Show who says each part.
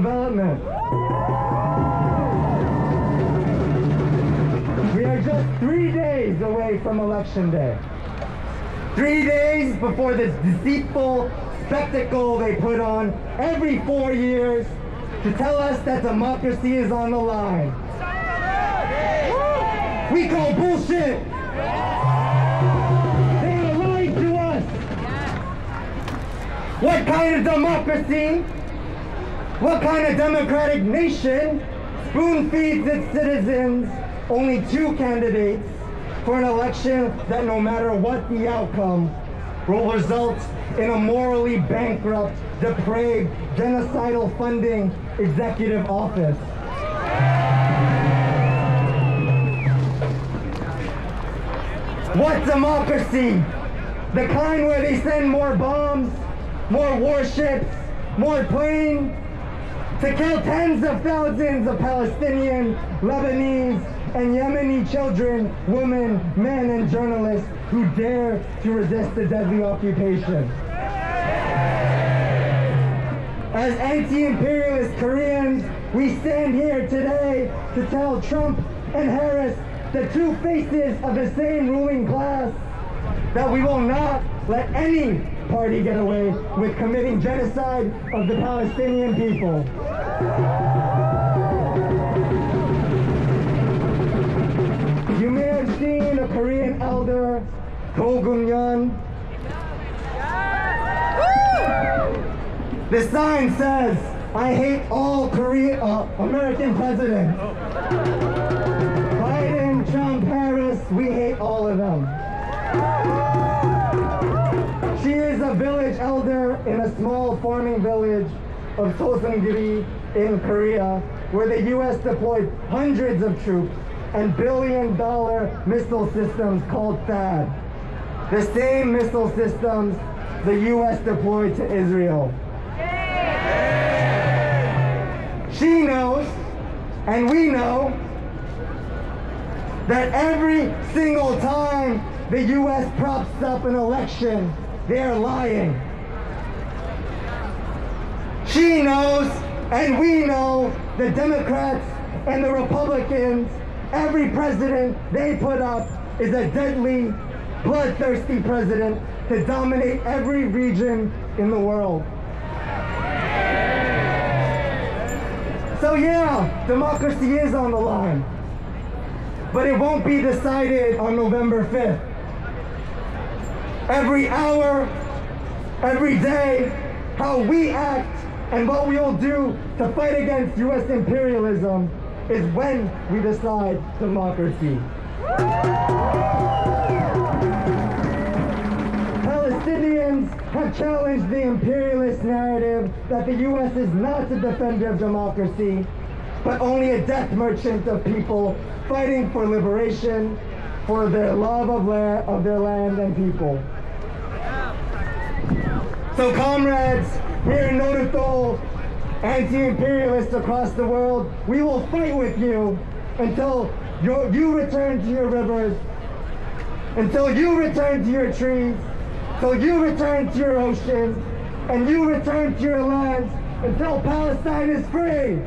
Speaker 1: development. We are just three days away from Election Day. Three days before this deceitful spectacle they put on every four years to tell us that democracy is on the line. We call bullshit. They are lying to us. What kind of democracy? What kind of democratic nation spoon feeds its citizens only two candidates for an election that no matter what the outcome will result in a morally bankrupt, depraved, genocidal funding executive office. What democracy? The kind where they send more bombs, more warships, more planes to kill tens of thousands of Palestinian, Lebanese, and Yemeni children, women, men, and journalists who dare to resist the deadly occupation. As anti-imperialist Koreans, we stand here today to tell Trump and Harris, the two faces of the same ruling class, that we will not let any party get away with committing genocide of the Palestinian people. You may have seen a Korean elder, Ko Gun-yeon. The sign says, I hate all Korean, uh, American presidents. Biden, Trump, Harris, we hate all of them. Farming village of Soseong-giri in Korea, where the U.S. deployed hundreds of troops and billion dollar missile systems called THAAD. The same missile systems the U.S. deployed to Israel. She knows, and we know, that every single time the U.S. props up an election, they're lying. She knows, and we know, the Democrats and the Republicans, every president they put up is a deadly, bloodthirsty president to dominate every region in the world. So yeah, democracy is on the line. But it won't be decided on November 5th. Every hour, every day, how we act and what we will do to fight against U.S. imperialism is when we decide democracy. Palestinians have challenged the imperialist narrative that the U.S. is not a defender of democracy, but only a death merchant of people fighting for liberation, for their love of, la- of their land and people. So comrades, here in Nodutdol, anti-imperialists across the world, we will fight with you until you return to your rivers, until you return to your trees, until you return to your oceans, and you return to your lands until Palestine is. Free,